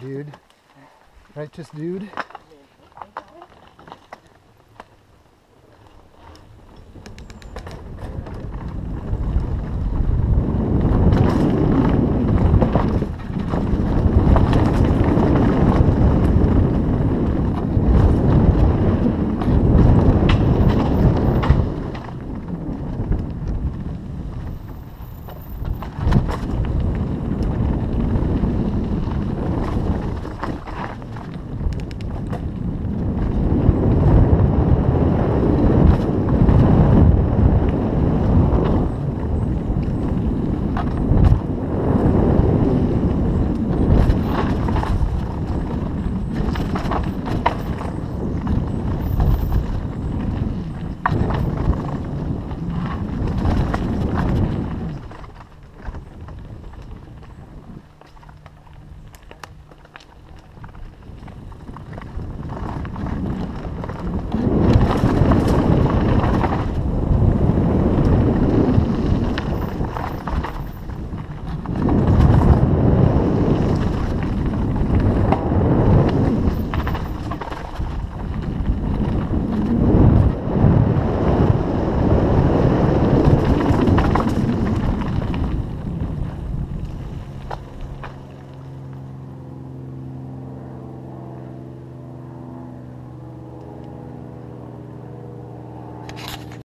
dude. Righteous dude.